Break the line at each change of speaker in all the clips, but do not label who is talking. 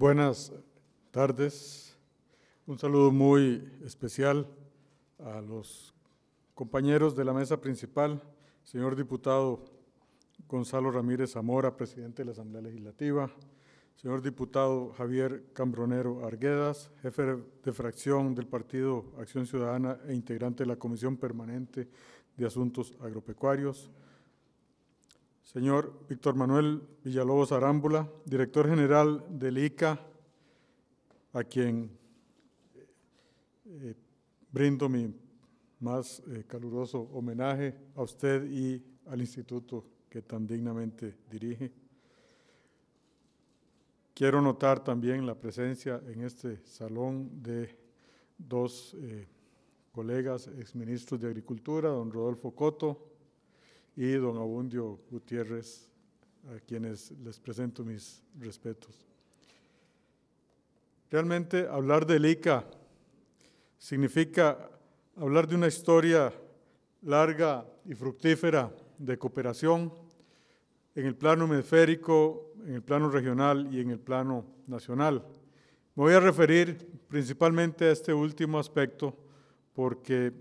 buenas tardes. Un saludo muy especial a los compañeros de la mesa principal, señor diputado Gonzalo Ramírez Zamora, presidente de la Asamblea Legislativa, señor diputado Javier Cambronero Arguedas, jefe de fracción del Partido Acción Ciudadana e integrante de la Comisión Permanente de Asuntos Agropecuarios, señor Víctor Manuel Villalobos Arámbula, director general del ICA, a quien eh, brindo mi más eh, caluroso homenaje a usted y al instituto que tan dignamente dirige. Quiero notar también la presencia en este salón de dos eh, colegas exministros de Agricultura, don Rodolfo Coto y don Abundio Gutiérrez, a quienes les presento mis respetos. Realmente hablar del ICA significa hablar de una historia larga y fructífera de cooperación en el plano hemisférico, en el plano regional y en el plano nacional. Me voy a referir principalmente a este último aspecto porque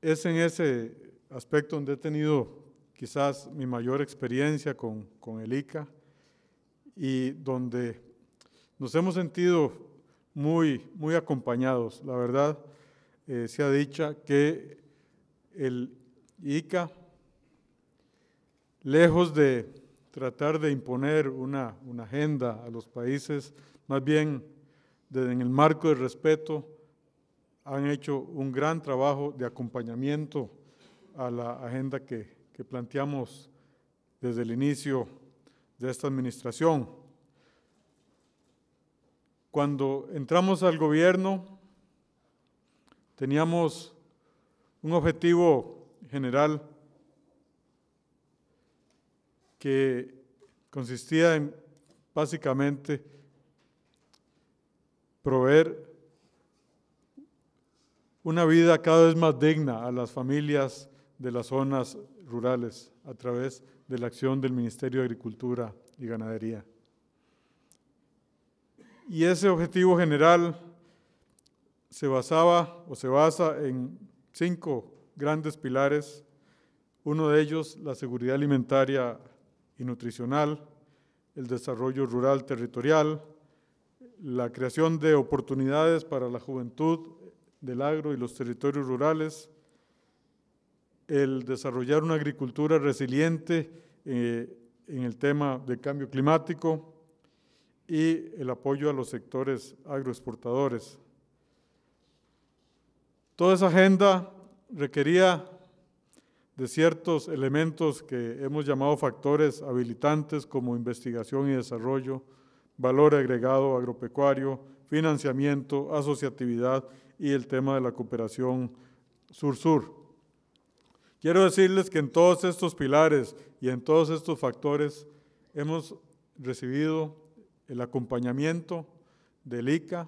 es en ese aspecto donde he tenido quizás mi mayor experiencia con, con el ICA y donde nos hemos sentido muy, muy acompañados. La verdad, eh, se ha dicho que el ICA, lejos de tratar de imponer una, una agenda a los países, más bien en el marco del respeto, han hecho un gran trabajo de acompañamiento a la agenda que, que planteamos desde el inicio de esta administración. Cuando entramos al gobierno, teníamos un objetivo general que consistía en básicamente proveer una vida cada vez más digna a las familias de las zonas rurales a través de la acción del Ministerio de Agricultura y Ganadería. Y ese objetivo general se basaba o se basa en cinco grandes pilares. Uno de ellos, la seguridad alimentaria y nutricional, el desarrollo rural territorial, la creación de oportunidades para la juventud del agro y los territorios rurales, el desarrollar una agricultura resiliente eh, en el tema del cambio climático y el apoyo a los sectores agroexportadores. Toda esa agenda requería de ciertos elementos que hemos llamado factores habilitantes como investigación y desarrollo, valor agregado agropecuario, financiamiento, asociatividad y el tema de la cooperación sur-sur. Quiero decirles que en todos estos pilares y en todos estos factores hemos recibido el acompañamiento del ICA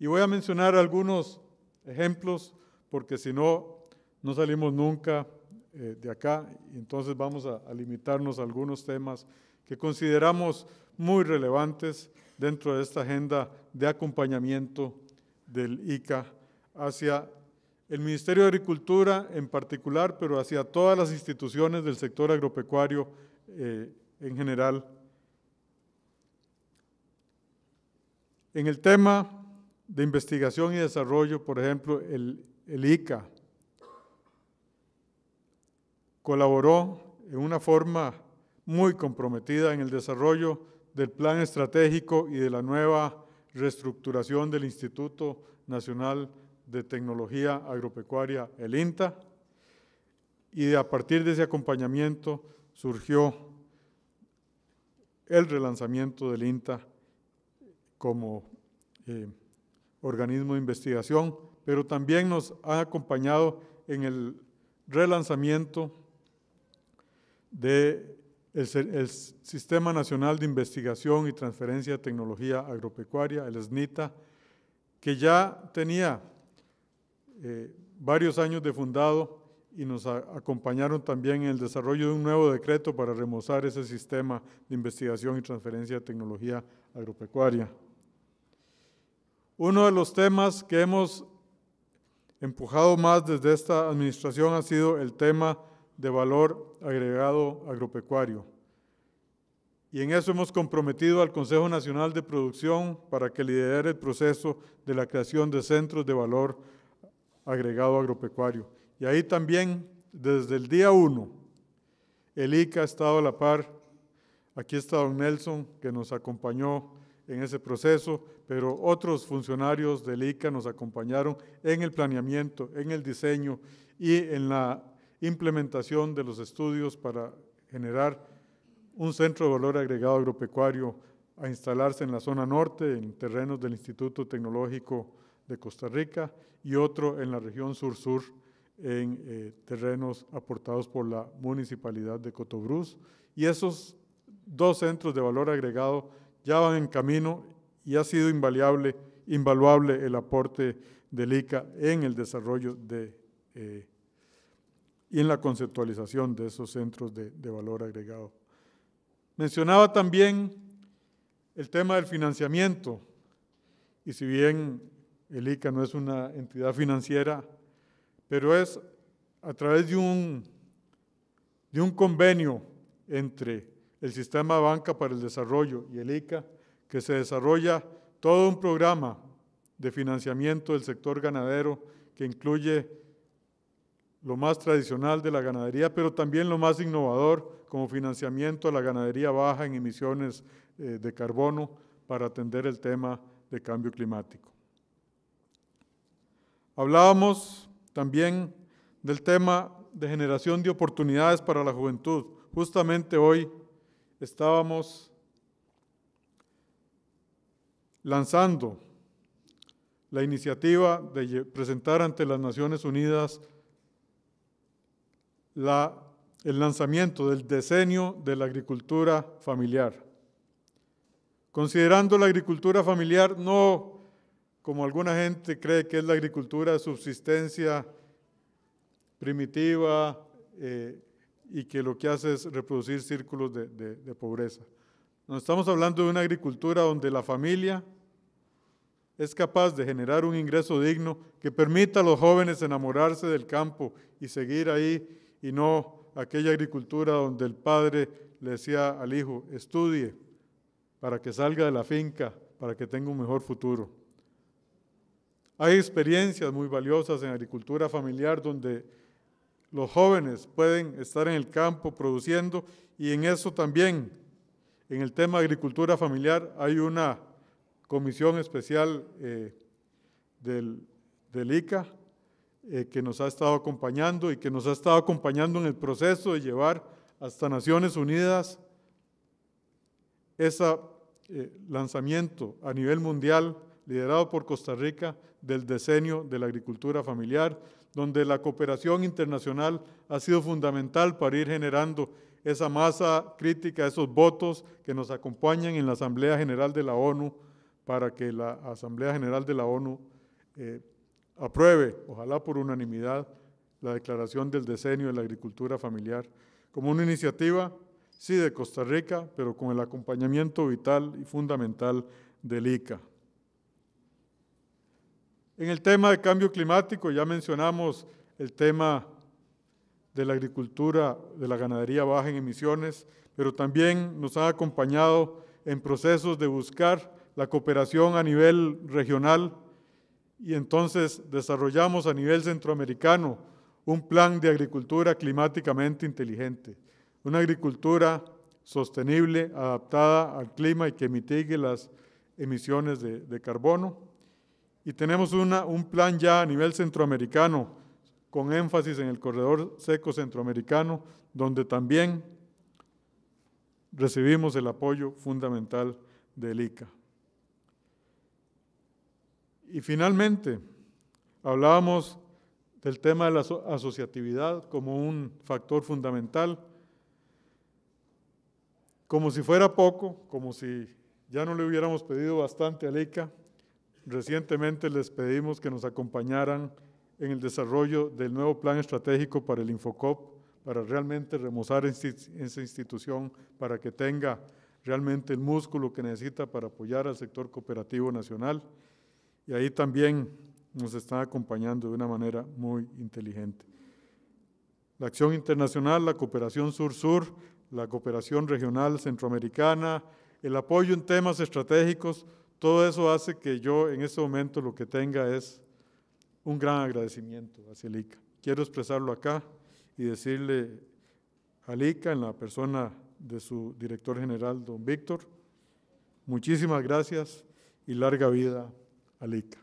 y voy a mencionar algunos ejemplos porque si no, no salimos nunca eh, de acá. Y entonces vamos a, a limitarnos a algunos temas que consideramos muy relevantes dentro de esta agenda de acompañamiento del ICA hacia el Ministerio de Agricultura en particular, pero hacia todas las instituciones del sector agropecuario eh, en general. En el tema de investigación y desarrollo, por ejemplo, el, el ICA colaboró en una forma muy comprometida en el desarrollo del plan estratégico y de la nueva reestructuración del Instituto Nacional de Tecnología Agropecuaria, el INTA, y a partir de ese acompañamiento surgió el relanzamiento del INTA como eh, organismo de investigación, pero también nos ha acompañado en el relanzamiento del el Sistema Nacional de Investigación y Transferencia de Tecnología Agropecuaria, el SNITA, que ya tenía eh, varios años de fundado y nos acompañaron también en el desarrollo de un nuevo decreto para remozar ese sistema de investigación y transferencia de tecnología agropecuaria. Uno de los temas que hemos empujado más desde esta administración ha sido el tema de valor agregado agropecuario. Y en eso hemos comprometido al Consejo Nacional de Producción para que lidere el proceso de la creación de centros de valor agregado agropecuario. Y ahí también, desde el día uno, el ICA ha estado a la par. Aquí está don Nelson, que nos acompañó en ese proceso, pero otros funcionarios del ICA nos acompañaron en el planeamiento, en el diseño y en la implementación de los estudios para generar un centro de valor agregado agropecuario a instalarse en la zona norte, en terrenos del Instituto Tecnológico de Costa Rica, y otro en la región sur-sur en eh, terrenos aportados por la Municipalidad de Cotobruz. Y esos dos centros de valor agregado ya van en camino y ha sido invaluable, invaluable el aporte del ICA en el desarrollo de, eh, y en la conceptualización de esos centros de, de valor agregado. Mencionaba también el tema del financiamiento, y si bien el ICA no es una entidad financiera, pero es a través de un, convenio entre el Sistema Banca para el Desarrollo y el ICA, que se desarrolla todo un programa de financiamiento del sector ganadero que incluye lo más tradicional de la ganadería, pero también lo más innovador como financiamiento a la ganadería baja en emisiones eh, de carbono para atender el tema de cambio climático. Hablábamos también del tema de generación de oportunidades para la juventud. Justamente hoy estábamos lanzando la iniciativa de presentar ante las Naciones Unidas el lanzamiento del diseño de la agricultura familiar. Considerando la agricultura familiar no como alguna gente cree que es la agricultura subsistencia primitiva eh, y que lo que hace es reproducir círculos de, pobreza. Nos estamos hablando de una agricultura donde la familia es capaz de generar un ingreso digno que permita a los jóvenes enamorarse del campo y seguir ahí y no aquella agricultura donde el padre le decía al hijo, estudie para que salga de la finca, para que tenga un mejor futuro. Hay experiencias muy valiosas en agricultura familiar donde los jóvenes pueden estar en el campo produciendo y en eso también, en el tema de agricultura familiar, hay una comisión especial eh, del, ICA eh, que nos ha estado acompañando y que nos ha estado acompañando en el proceso de llevar hasta Naciones Unidas ese eh, lanzamiento a nivel mundial liderado por Costa Rica del diseño de la agricultura familiar, donde la cooperación internacional ha sido fundamental para ir generando esa masa crítica, esos votos que nos acompañan en la Asamblea General de la ONU para que la Asamblea General de la ONU eh, apruebe, ojalá por unanimidad, la declaración del diseño de la agricultura familiar como una iniciativa, sí, de Costa Rica, pero con el acompañamiento vital y fundamental del ICA. En el tema de cambio climático ya mencionamos el tema de la agricultura, de la ganadería baja en emisiones, pero también nos ha acompañado en procesos de buscar la cooperación a nivel regional. Y entonces desarrollamos a nivel centroamericano un plan de agricultura climáticamente inteligente, una agricultura sostenible, adaptada al clima y que mitigue las emisiones de, de carbono y tenemos un plan ya a nivel centroamericano, con énfasis en el corredor seco centroamericano, donde también recibimos el apoyo fundamental del ICA. Y finalmente, hablábamos del tema de la asociatividad como un factor fundamental. Como si fuera poco, como si ya no le hubiéramos pedido bastante al ICA, Recientemente les pedimos que nos acompañaran en el desarrollo del nuevo plan estratégico para el Infocop, para realmente remozar esa institución, para que tenga realmente el músculo que necesita para apoyar al sector cooperativo nacional. Y ahí también nos están acompañando de una manera muy inteligente. La acción internacional, la cooperación sur-sur, la cooperación regional centroamericana, el apoyo en temas estratégicos, todo eso hace que yo en este momento lo que tenga es un gran agradecimiento hacia el ICA. Quiero expresarlo acá y decirle al ICA, en la persona de su director general, don Víctor, muchísimas gracias y larga vida al ICA.